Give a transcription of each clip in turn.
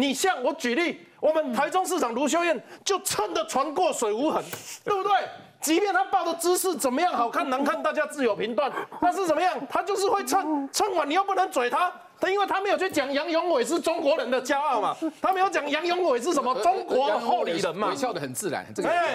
你像我举例，我们台中市长卢秀燕就蹭的船过水无痕，对不对？即便他抱的姿势怎么样，好看难看，大家自有评断。但是怎么样，他就是会蹭，蹭完你又不能嘴他，他因为他没有去讲杨永伟是中国人的骄傲嘛，他没有讲杨永伟是什么中国的后里人嘛，微笑的很自然，这个。哎，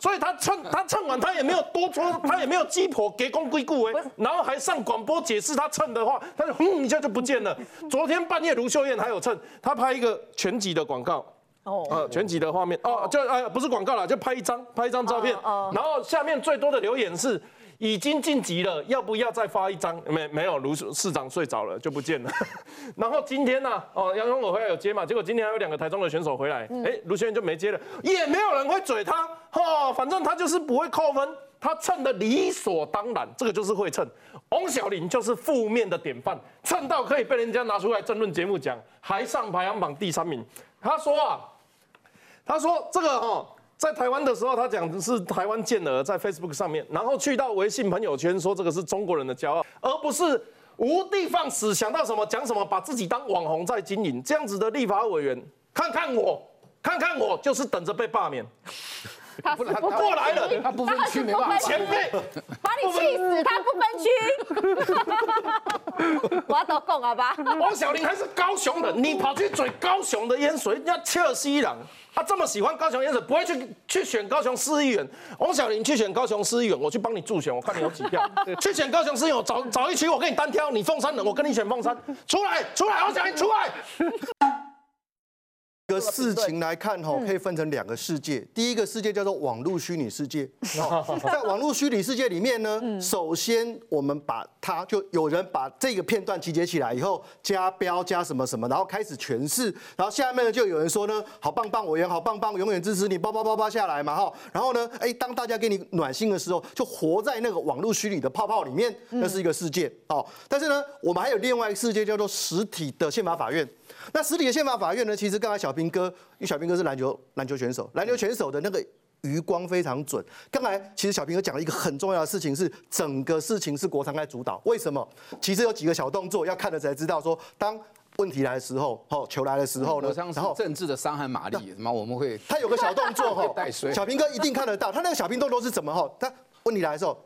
所以他蹭他蹭完，他也没有多说，他也没有鸡婆给公归故哎，然后还上广播解释他蹭的话，他就哼一下就不见了。昨天半夜卢秀燕还有蹭，他拍一个全集的广告。哦，呃，全集的画面哦，就呃不是广告了，就拍一张，拍一张照片，然后下面最多的留言是已经晋级了，要不要再发一张？没没有，卢市长睡着了就不见了。然后今天呢，哦，杨永伟回来有接嘛，结果今天还有两个台中的选手回来，哎，卢先生就没接了，也没有人会嘴他，哈，反正他就是不会扣分，他蹭的理所当然，这个就是会蹭。翁小玲就是负面的典范，蹭到可以被人家拿出来争论节目讲，还上排行榜第三名。他说啊。他说这个哈，在台湾的时候，他讲的是台湾健儿在 Facebook 上面，然后去到微信朋友圈说这个是中国人的骄傲，而不是无地放矢，想到什么讲什么，把自己当网红在经营，这样子的立法委员，看看我，看看我，就是等着被罢免。他不过来了，他不分区没办法，前辈把你气死，他不分区。都讲好吧。王小林还是高雄的，你跑去嘴高雄的烟水，人家切尔西人，他这么喜欢高雄烟水，不会去去选高雄市议员。王小林去选高雄市议员，我去帮你助选，我看你有几票。去选高雄市议员，找找一区，我跟你单挑，你凤山人，我跟你选凤山，出来出来，王小林出来。个事情来看哈，可以分成两个世界。第一个世界叫做网络虚拟世界，在网络虚拟世界里面呢，首先我们把它就有人把这个片段集结起来以后，加标加什么什么，然后开始诠释，然后下面呢就有人说呢，好棒棒委员，好棒棒，永远支持你，叭叭叭叭下来嘛哈。然后呢，哎，当大家给你暖心的时候，就活在那个网络虚拟的泡泡里面，那是一个世界哦。但是呢，我们还有另外一个世界叫做实体的宪法法院。那实体的宪法法院呢？其实刚才小兵哥，因为小兵哥是篮球篮球选手，篮球选手的那个余光非常准。刚才其实小兵哥讲了一个很重要的事情，是整个事情是国昌在主导。为什么？其实有几个小动作要看了才知道。说当问题来的时候，吼，球来的时候呢，然后政治的伤害马力，什么我们会他有个小动作哈，小兵哥一定看得到。他那个小兵动作是怎么吼？他问题来的时候，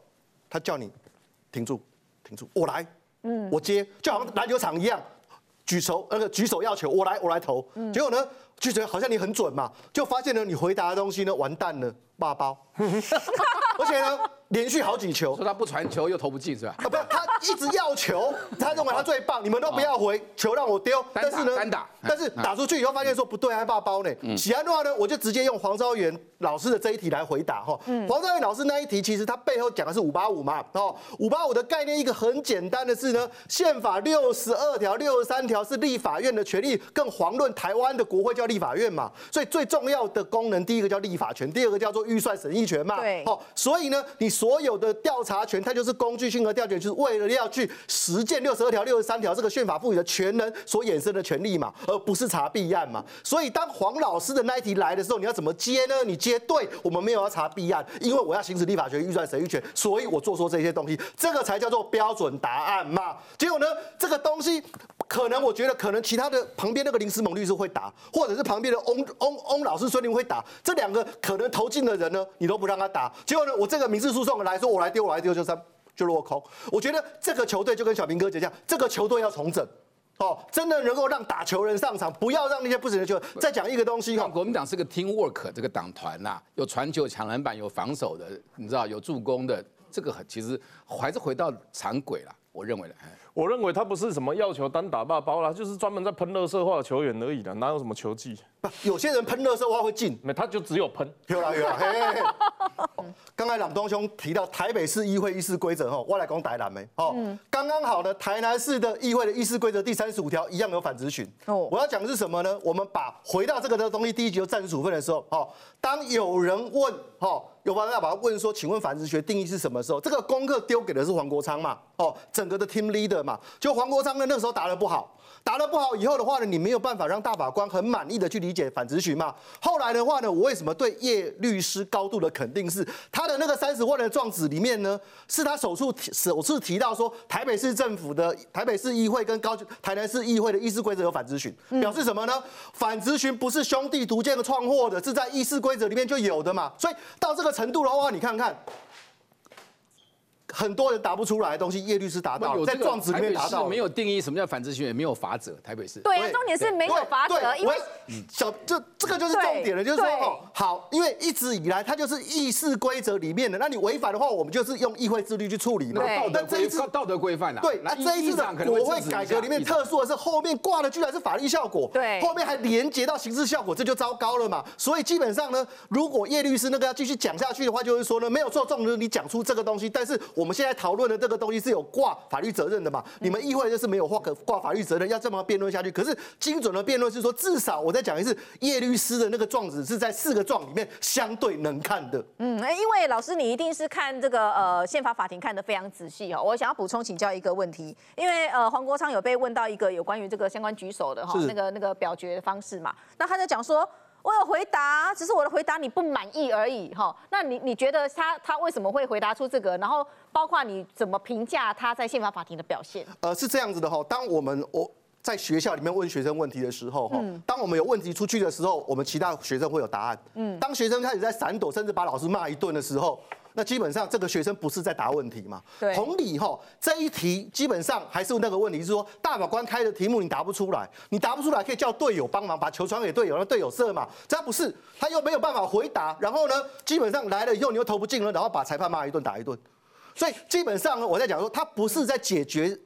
他叫你停住，停住，我来，嗯，我接，就好像篮球场一样。举手，那个举手要求，我来，我来投。结果呢，就觉得好像你很准嘛，就发现呢，你回答的东西呢，完蛋了，爆包。而且呢。连续好几球，说他不传球又投不进是吧？啊，不是，他一直要球，他认为他最棒，你们都不要回球让我丢。但是呢，单打，但是打出去以后发现说不对，还爆包呢。喜安的话呢，我就直接用黄昭元老师的这一题来回答哈。黄昭元老师那一题其实他背后讲的是五八五嘛，哦，五八五的概念一个很简单的是呢，宪法六十二条、六十三条是立法院的权利，更遑论台湾的国会叫立法院嘛。所以最重要的功能，第一个叫立法权，第二个叫做预算审议权嘛。对，好，所以呢，你。所有的调查权，它就是工具性和调查权，就是为了要去实践六十二条、六十三条这个宪法赋予的全能所衍生的权利嘛，而不是查弊案嘛。所以当黄老师的那一题来的时候，你要怎么接呢？你接对，我们没有要查弊案，因为我要行使立法权、预算审议权，所以我做出这些东西，这个才叫做标准答案嘛。结果呢，这个东西可能我觉得可能其他的旁边那个林思猛律师会答，或者是旁边的翁翁翁老师孙林会打，这两个可能投进的人呢，你都不让他打，结果呢，我这个民事诉讼。来说，我来丢，我来丢，就三就落空。我觉得这个球队就跟小平哥姐讲，这个球队要重整，哦，真的能够让打球人上场，不要让那些不行的球。再讲一个东西哈，国民党是个 team work 这个党团呐，有传球、抢篮板，有防守的，你知道，有助攻的，这个其实还是回到常轨了。我认为的，我认为他不是什么要求单打大包啦，就是专门在喷热色化的球员而已的，哪有什么球技？不，有些人喷热色化会进，没他就只有喷。有啦有啦。刚才朗东兄提到台北市议会议事规则哈，我来讲台南没？哦，刚刚好的台南市的议会的议事规则第三十五条一样有反质询。哦，我要讲的是什么呢？我们把回到这个的东西，第一集有暂时处分的时候，哦，当有人问，哦。有办法把他问说，请问繁殖学定义是什么时候？这个功课丢给的是黄国昌嘛？哦，整个的 team leader 了嘛。就黄国昌呢，那时候打得不好。打得不好以后的话呢，你没有办法让大法官很满意的去理解反质询嘛。后来的话呢，我为什么对叶律师高度的肯定是他的那个三十万的状纸里面呢，是他首次首次提到说台北市政府的台北市议会跟高台南市议会的议事规则有反质询，表示什么呢？反质询不是兄弟独见的创货的，是在议事规则里面就有的嘛。所以到这个程度的话，你看看。很多人答不出来的东西，叶律师答到，在状子里面答到，没有定义什么叫反咨询，也没有法则。台北市对，重点是没有法则，因为小这这个就是重点了，就是说哦，好，因为一直以来它就是议事规则里面的，那你违反的话，我们就是用议会自律去处理嘛。那这一次道德规范啊，对，那这一次的国会改革里面特殊的是后面挂的居然是法律效果，对，后面还连接到刑事效果，这就糟糕了嘛。所以基本上呢，如果叶律师那个要继续讲下去的话，就是说呢，没有错，重点你讲出这个东西，但是我们现在讨论的。这个东西是有挂法律责任的嘛？你们议会就是没有挂可挂法律责任，要这么辩论下去。可是精准的辩论是说，至少我再讲一次，叶律师的那个状子是在四个状里面相对能看的。嗯，因为老师你一定是看这个呃宪法法庭看得非常仔细哦。我想要补充请教一个问题，因为呃黄国昌有被问到一个有关于这个相关举手的哈那个那个表决的方式嘛，那他在讲说。我有回答，只是我的回答你不满意而已，哈。那你你觉得他他为什么会回答出这个？然后包括你怎么评价他在宪法法庭的表现？呃，是这样子的哈。当我们我在学校里面问学生问题的时候，哈，当我们有问题出去的时候，我们其他学生会有答案。嗯。当学生开始在闪躲，甚至把老师骂一顿的时候。那基本上这个学生不是在答问题嘛？对。同理哈，这一题基本上还是那个问题，是说大法官开的题目你答不出来，你答不出来可以叫队友帮忙把球传给队友，让队友射嘛。这不是，他又没有办法回答，然后呢，基本上来了以后你又投不进了，然后把裁判骂一顿打一顿。所以基本上呢，我在讲说，他不是在解决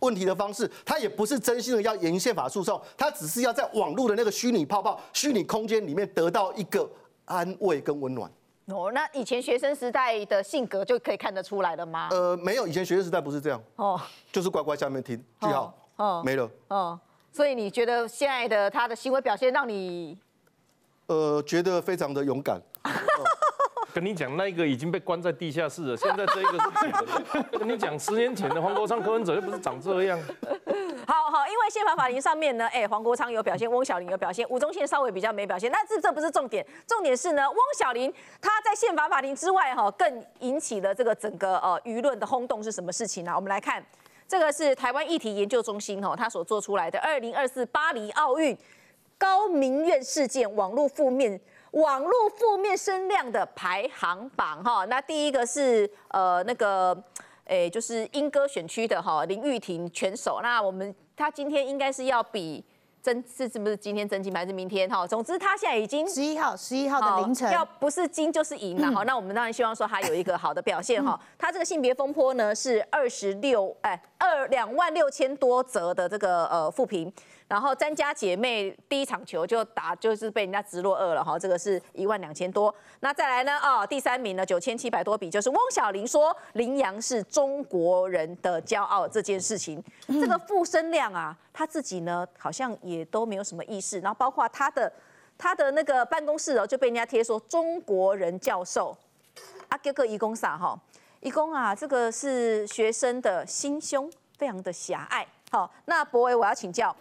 问题的方式，他也不是真心的要赢宪法诉讼，他只是要在网络的那个虚拟泡泡、虚拟空间里面得到一个安慰跟温暖。哦，那以前学生时代的性格就可以看得出来了吗？呃，没有，以前学生时代不是这样，哦，就是乖乖下面听句号，哦，没了，哦，所以你觉得现在的他的行为表现让你，呃，觉得非常的勇敢。跟你讲，那一个已经被关在地下室了，现在这一个是假的。跟你讲，十年前的黄国昌、柯文哲又不是长这样。好好，因为宪法法庭上面呢，哎，黄国昌有表现，翁小玲有表现，吴宗宪稍微比较没表现。那这这不是重点，重点是呢，翁小玲他在宪法法庭之外哈，更引起了这个整个呃舆论的轰动是什么事情呢？我们来看，这个是台湾议题研究中心哈，他所做出来的二零二四巴黎奥运高民怨事件网络负面。网络负面声量的排行榜哈，那第一个是呃那个，诶就是英歌选区的哈林玉婷全手，那我们他今天应该是要比真是是不是今天真金还是明天哈？总之他现在已经十一号十一号的凌晨，要不是金就是银了哈。那我们当然希望说他有一个好的表现哈。他这个性别风波呢是二十六哎二两万六千多则的这个呃负评。然后詹家姐妹第一场球就打，就是被人家直落二了哈，这个是一万两千多。那再来呢？哦，第三名呢，九千七百多笔，就是翁小玲说羚羊是中国人的骄傲这件事情，这个负声量啊，他自己呢好像也都没有什么意识。然后包括他的他的那个办公室哦，就被人家贴说中国人教授阿，哥哥义工啥哈？义工啊，这个是学生的心胸非常的狭隘。好，那博伟我要请教。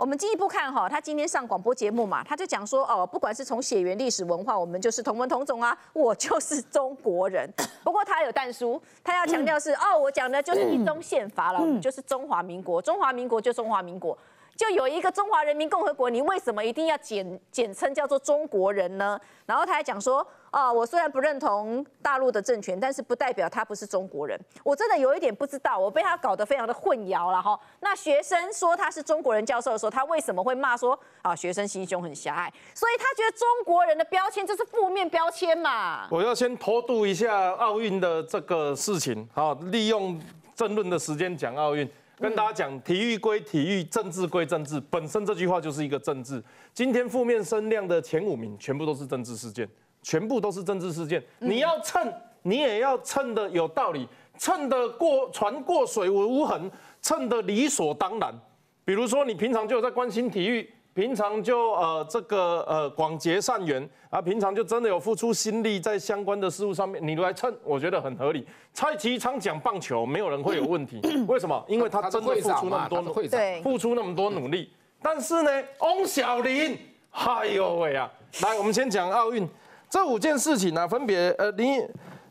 我们进一步看哈，他今天上广播节目嘛，他就讲说哦，不管是从血缘、历史文化，我们就是同文同种啊，我就是中国人。不过他有淡书，他要强调是哦，我讲的就是一中宪法了，我们就是中华民国，中华民国就中华民国。就有一个中华人民共和国，你为什么一定要简简称叫做中国人呢？然后他还讲说，哦，我虽然不认同大陆的政权，但是不代表他不是中国人。我真的有一点不知道，我被他搞得非常的混淆了哈。那学生说他是中国人教授的时候，他为什么会骂说啊，学生心胸很狭隘？所以他觉得中国人的标签就是负面标签嘛。我要先偷渡一下奥运的这个事情，好，利用争论的时间讲奥运。跟大家讲，体育归体育，政治归政治，本身这句话就是一个政治。今天负面声量的前五名，全部都是政治事件，全部都是政治事件。你要蹭，你也要蹭的有道理，蹭的过船过水无痕，蹭的理所当然。比如说，你平常就有在关心体育，平常就呃这个呃广结善缘啊，平常就真的有付出心力在相关的事物上面，你来蹭，我觉得很合理。蔡其昌讲棒球，没有人会有问题，为什么？因为他真的付出那么多努会长，付出那么多努力。但是呢，翁小林，哎呦喂啊！来，我们先讲奥运这五件事情呢、分别呃林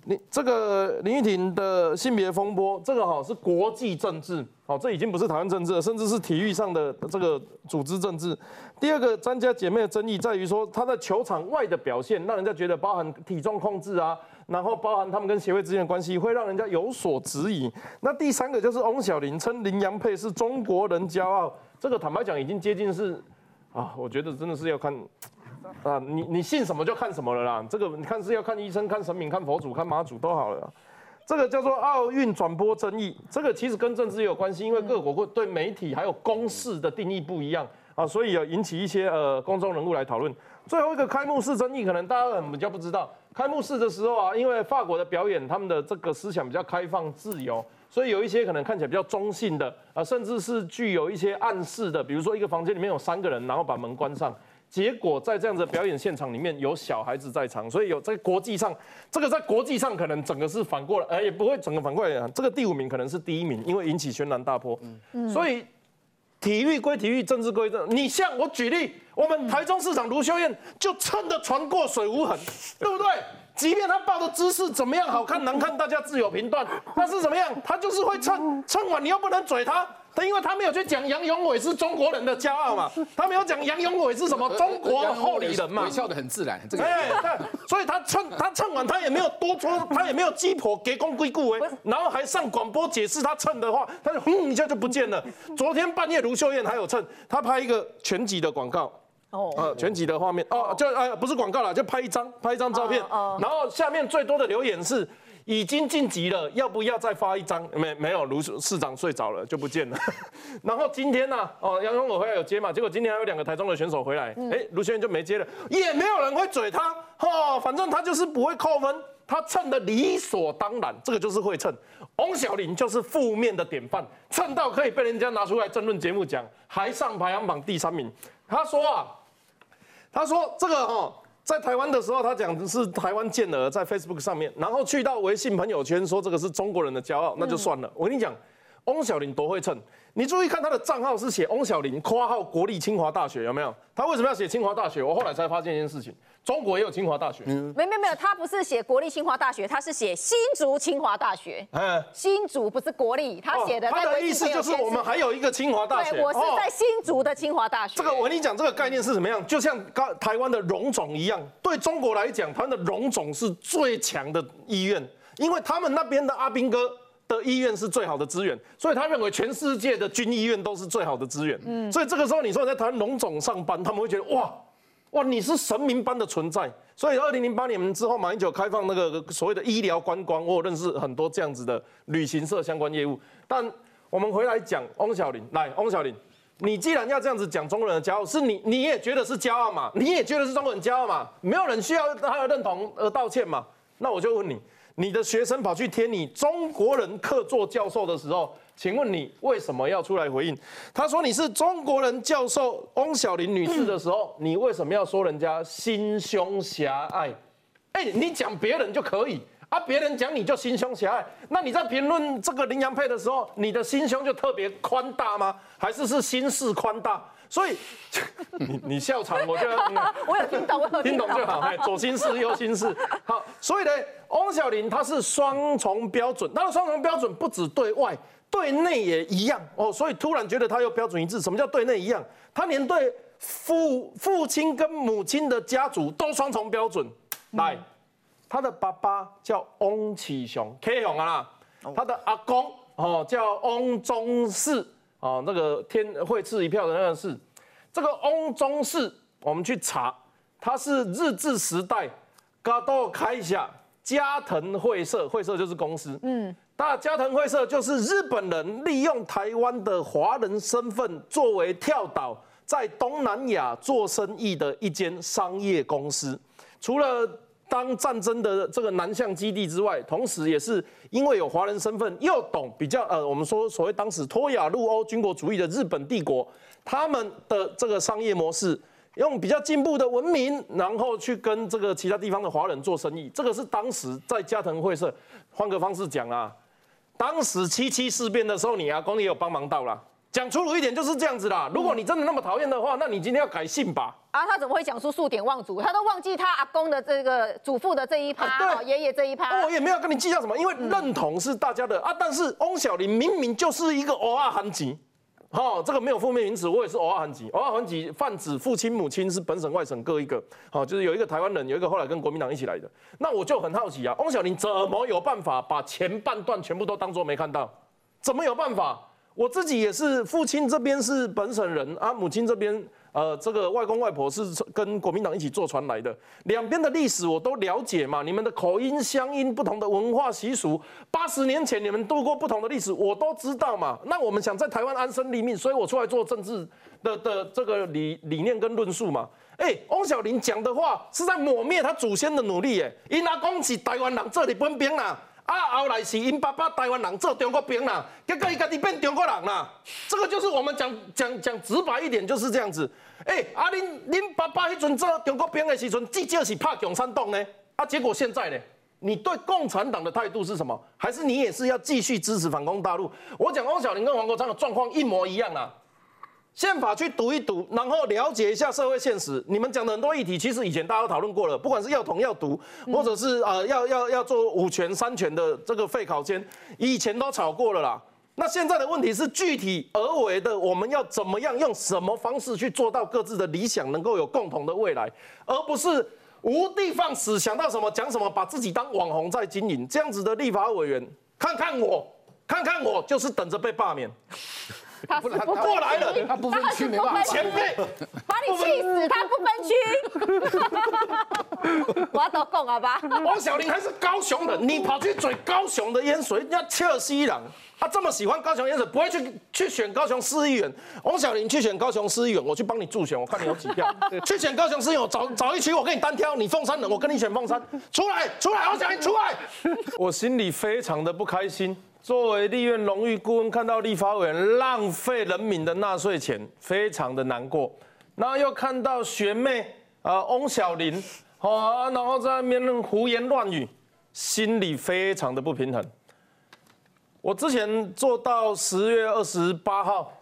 林这个林玉婷的性别风波，这个哈、是国际政治，好、这已经不是台湾政治了，甚至是体育上的这个组织政治。第二个专家姐妹的争议在于说，她在球场外的表现，让人家觉得包含体重控制啊，然后包含他们跟协会之间的关系，会让人家有所质疑。那第三个就是翁小玲称林洋配是中国人骄傲，这个坦白讲已经接近是啊，我觉得真的是要看。啊，你你信什么就看什么了啦。这个你看是要看医生、看神明、看佛祖、看妈祖都好了。这个叫做奥运转播争议，这个其实跟政治也有关系，因为各国会对媒体还有公式的定义不一样啊，所以有引起一些呃公众人物来讨论。最后一个开幕式争议，可能大家很比较不知道，开幕式的时候啊，因为法国的表演，他们的这个思想比较开放自由，所以有一些可能看起来比较中性的啊，甚至是具有一些暗示的，比如说一个房间里面有三个人，然后把门关上。结果在这样的表演现场里面有小孩子在场，所以有在国际上，这个在国际上可能整个是反过来，呃，也不会整个反过来讲，这个第五名可能是第一名，因为引起轩然大波。所以体育归体育，政治归政。你像我举例，我们台中市长卢秀燕就蹭得船过水无痕，对不对？即便他抱的姿势怎么样好看难看，大家自有评断。但是怎么样，他就是会蹭，蹭完你又不能嘴他。他因为他没有去讲杨永伟是中国人的骄傲嘛，他没有讲杨永伟是什么中国的后里人嘛。微，笑的很自然，这个哎，对，所以他蹭他蹭完，他也没有多说，他也没有鸡婆给公归故哎，然后还上广播解释他蹭的话，他就哼一下就不见了。昨天半夜卢秀燕还有蹭，他拍一个全集的广告。哦，呃，全集的画面。哦，就呃不是广告啦，就拍一张拍一张照片。然后下面最多的留言是已经晋级了，要不要再发一张？没没有，卢市长睡着了就不见了。然后今天呢、哦杨永伟回来有接嘛，结果今天还有两个台中的选手回来，哎，卢秀燕就没接了，也没有人会嘴他，哦，反正他就是不会扣分。他蹭的理所当然，这个就是会蹭。翁小玲就是负面的典范，蹭到可以被人家拿出来争论节目讲，还上排行榜第三名。他说啊，他说这个哦，在台湾的时候，他讲的是台湾健儿在 Facebook 上面，然后去到微信朋友圈说这个是中国人的骄傲，那就算了。我跟你讲，翁小玲多会蹭，你注意看他的账号是写翁小玲（括号国立清华大学）有没有？他为什么要写清华大学？我后来才发现一件事情，中国也有清华大学。嗯没没没有，他不是写国立清华大学，他是写新竹清华大学。嗯，新竹不是国立，他写的哦他的意思就是我们还有一个清华大学。对，我是哦在新竹的清华大学。这个我跟你讲，这个概念是什么样？就像刚台湾的荣总一样，对中国来讲，台湾的荣总是最强的医院，因为他们那边的阿兵哥的医院是最好的资源，所以他认为全世界的军医院都是最好的资源。嗯，所以这个时候你说你在台湾荣总上班，他们会觉得哇。哇，你是神明般的存在，所以二零零八年之后，马英九开放那个所谓的医疗观光，我认识很多这样子的旅行社相关业务。但我们回来讲翁小玲，来，翁小玲，你既然要这样子讲中国人的骄傲，是你你也觉得是骄傲嘛？你也觉得是中国人骄傲嘛？没有人需要他的认同而道歉嘛？那我就问你，你的学生跑去贴你中国人客座教授的时候，请问你为什么要出来回应？他说你是中国人教授翁小玲女士的时候，你为什么要说人家心胸狭隘？哎、你讲别人就可以啊，别人讲你就心胸狭隘。那你在评论这个林洋配的时候，你的心胸就特别宽大吗？还是是心事宽大？所以 你你笑场，我就要。我有听懂，我有听懂就好，左心室右心室。好，所以呢，翁小玲她是双重标准，她的双重标准不止对外，对内也一样哦。所以突然觉得她又标准一致，什么叫对内一样？她连对父父亲跟母亲的家族都双重标准。来，她的爸爸叫翁启雄，K 雄啊啦，他的阿公哦叫翁宗士哦，那个天会赐一票的那个是。这个翁中士，我们去查，他是日治时代高度开下加藤会社，会社就是公司，嗯，那加藤会社就是日本人利用台湾的华人身份作为跳岛，在东南亚做生意的一间商业公司。除了当战争的这个南向基地之外，同时也是因为有华人身份，又懂比较呃，我们说所谓当时脱亚入欧军国主义的日本帝国，他们的这个商业模式，用比较进步的文明，然后去跟这个其他地方的华人做生意，这个是当时在加藤会社。换个方式讲啊，当时七七事变的时候，你阿公也有帮忙到啦。讲粗鲁一点就是这样子啦。如果你真的那么讨厌的话，那你今天要改姓吧。啊，他怎么会讲出数典忘祖？他都忘记他阿公的这个祖父的这一趴，爷爷这一趴。我也没有跟你计较什么，因为认同是大家的啊。但是翁小玲明明就是一个偶尔含籍，好，这个没有负面名词，我也是偶尔含籍。偶尔含籍泛指父亲母亲是本省外省各一个，好，就是有一个台湾人，有一个后来跟国民党一起来的。那我就很好奇啊，翁小玲怎么有办法把前半段全部都当做没看到？怎么有办法？我自己也是，父亲这边是本省人啊，母亲这边呃，这个外公外婆是跟国民党一起坐船来的，两边的历史我都了解嘛。你们的口音、乡音、不同的文化习俗，八十年前你们度过不同的历史，我都知道嘛。那我们想在台湾安身立命，所以我出来做政治的的这个理理念跟论述嘛。哎，翁小玲讲的话是在抹灭他祖先的努力，哎，因阿公是台湾人，这里本兵啦。啊，后来是因爸爸台湾人做中国兵啦，结果伊家己变中国人啦。这个就是我们讲讲讲直白一点就是这样子。哎，啊，恁恁爸爸迄阵做中国兵的时阵，至少是怕共产党呢。啊，结果现在呢，你对共产党的态度是什么？还是你也是要继续支持反攻大陆？我讲汪小玲跟黄国昌的状况一模一样啊。宪法去读一读，然后了解一下社会现实。你们讲的很多议题，其实以前大家都讨论过了。不管是要同要读，或者是呃要要要做五权三权的这个废考监，以前都吵过了啦。那现在的问题是具体而为的，我们要怎么样用什么方式去做到各自的理想能够有共同的未来，而不是无地放矢，想到什么讲什么，把自己当网红在经营。这样子的立法委员，看看我，看看我，就是等着被罢免。他不过来了，他不分区没办法，前辈把你气死，他不分区。我要都讲好吧。王小玲还是高雄的，你跑去嘴高雄的烟水，人家切尔西人，他这么喜欢高雄烟水，不会去去选高雄市议员。王小玲去选高雄市议员，我去帮你助选，我看你有几票。去选高雄市议员，找找一区，我跟你单挑，你凤山人，我跟你选凤山，出来出来，王小玲出来。我心里非常的不开心。作为立院荣誉顾问，看到立法委员浪费人民的纳税钱，非常的难过。然后又看到学妹啊翁小玲，啊，然后在那边胡言乱语，心里非常的不平衡。我之前做到十月二十八号，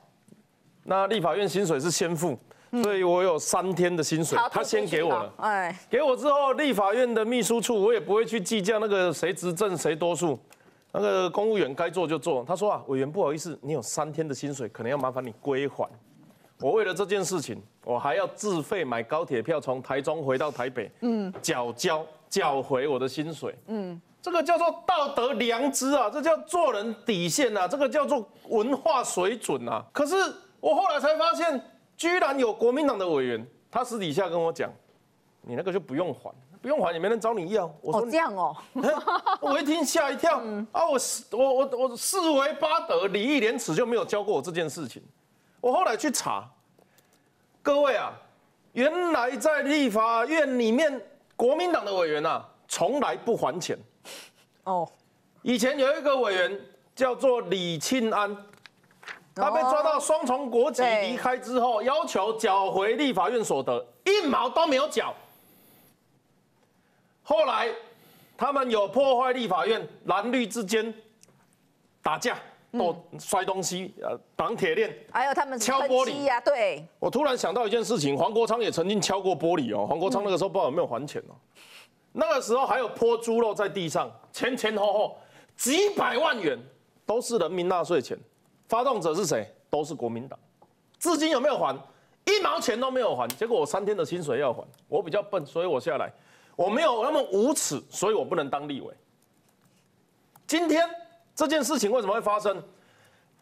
那立法院薪水是先付，所以我有三天的薪水，他先给我了。哎，给我之后，立法院的秘书处我也不会去计较那个谁执政谁多数。那个公务员该做就做。他说啊，委员不好意思，你有三天的薪水，可能要麻烦你归还。我为了这件事情，我还要自费买高铁票从台中回到台北，嗯，缴交缴回我的薪水，嗯，这个叫做道德良知啊，这叫做人底线啊，这个叫做文化水准啊。可是我后来才发现，居然有国民党的委员，他私底下跟我讲，你那个就不用还。不用还也没人找你要。我说这样哦，我一听吓一跳啊！我我我我四为八德，礼义廉耻就没有教过我这件事情。我后来去查，各位啊，原来在立法院里面，国民党的委员啊，从来不还钱。哦，以前有一个委员叫做李庆安，他被抓到双重国籍离开之后，要求缴回立法院所得，一毛都没有缴。后来，他们有破坏立法院蓝绿之间打架，都摔东西，呃，绑铁链，还有他们敲玻璃呀。对，我突然想到一件事情，黄国昌也曾经敲过玻璃哦。黄国昌那个时候不知道有没有还钱哦。那个时候还有泼猪肉在地上，前前后后几百万元都是人民纳税钱，发动者是谁？都是国民党。至今有没有还？一毛钱都没有还。结果我三天的薪水要还，我比较笨，所以我下来。我没有那么无耻，所以我不能当立委。今天这件事情为什么会发生？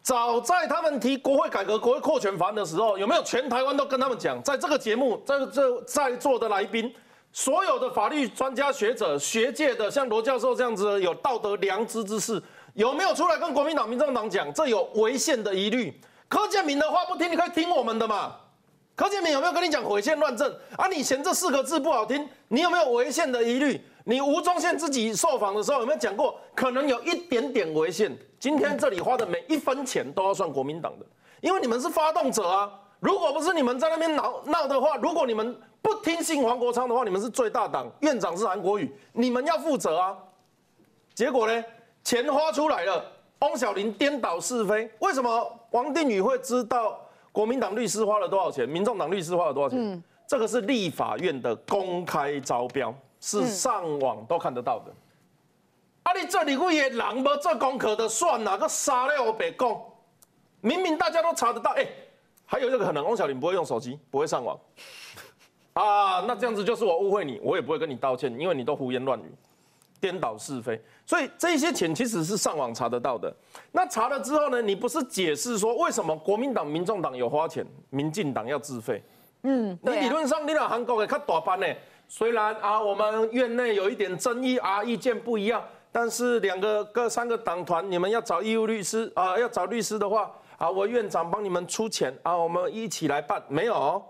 早在他们提国会改革、国会扩权法案的时候，有没有全台湾都跟他们讲？在这个节目，在这在座的来宾，所有的法律专家学者、学界的，像罗教授这样子有道德良知之士，有没有出来跟国民党、民众党讲，这有违宪的疑虑？柯建明的话不听，你可以听我们的嘛。柯建铭有没有跟你讲违宪乱政啊？你嫌这四个字不好听，你有没有违宪的疑虑？你吴宗宪自己受访的时候有没有讲过，可能有一点点违宪？今天这里花的每一分钱都要算国民党的，因为你们是发动者啊！如果不是你们在那边闹闹的话，如果你们不听信黄国昌的话，你们是最大党，院长是韩国瑜，你们要负责啊。结果呢，钱花出来了，翁小林颠倒是非。为什么王定宇会知道国民党律师花了多少钱，民众党律师花了多少钱？这个是立法院的公开招标，是上网都看得到的。啊，你这里位的人无做功课的算哪个杀了我白讲？明明大家都查得到，哎，还有一个可能，翁小林不会用手机，不会上网。啊，那这样子就是我误会你，我也不会跟你道歉，因为你都胡言乱语。颠倒是非，所以这些钱其实是上网查得到的。那查了之后呢？你不是解释说为什么国民党、民众党有花钱，民进党要自费？嗯，你理论上你俩韩国也看大班呢。虽然啊，我们院内有一点争议啊，意见不一样，但是两个各三个党团，你们要找义务律师啊，要找律师的话啊，我院长帮你们出钱啊，我们一起来办。没有，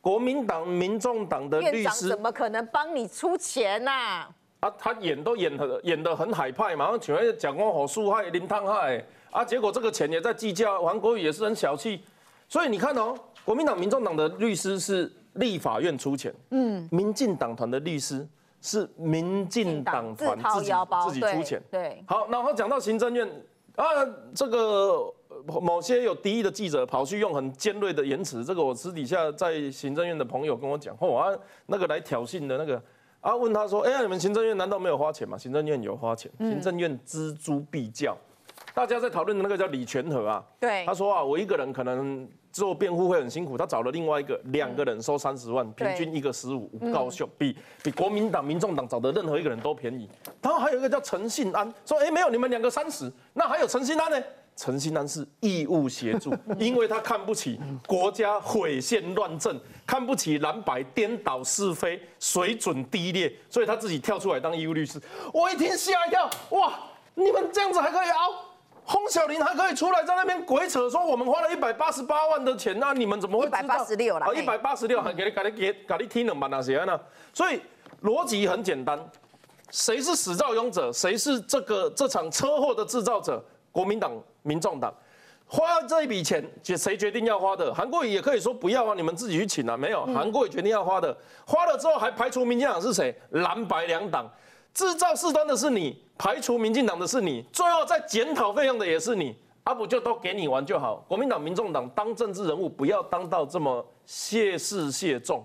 国民党、民众党的律师怎么可能帮你出钱呐？啊，他演都演很演得很海派嘛，请问蒋公好树害林汤害啊，结果这个钱也在计较，黄国宇也是很小气，所以你看哦，国民党、民众党的律师是立法院出钱，嗯，民进党团的律师是民进党团自己自己出钱，对，好，然后讲到行政院啊，这个某些有敌意的记者跑去用很尖锐的言辞，这个我私底下在行政院的朋友跟我讲，哦啊，那个来挑衅的那个。啊，问他说：“哎呀，你们行政院难道没有花钱吗？行政院有花钱，行政院锱铢必较。大家在讨论的那个叫李全和啊，对，他说啊，我一个人可能做辩护会很辛苦，他找了另外一个，两个人收三十万，平均一个十五，高秀比比国民党、民众党找的任何一个人都便宜。然后还有一个叫陈信安，说：哎，没有，你们两个三十，那还有陈信安呢？”陈新安是义务协助，因为他看不起国家毁宪乱政，看不起蓝白颠倒是非，水准低劣，所以他自己跳出来当义务律师。我一听吓一跳，哇！你们这样子还可以熬？洪小林还可以出来在那边鬼扯，说我们花了 一百八十八万的钱，那你们怎么会知道？一百八十六了，一百八十六还给你给你给给你听了嘛？那些呢？所以逻辑很简单，谁是始造俑者？谁是这个这场车祸的制造者？国民党、民众党花这一笔钱，决谁决定要花的？韩国瑜也可以说不要啊，你们自己去请啊。没有，韩国瑜决定要花的，花了之后还排除民进党是谁？蓝白两党制造事端的是你，排除民进党的是你，最后再检讨费用的也是你，阿不就都给你玩就好？国民党、民众党当政治人物，不要当到这么谢世谢重。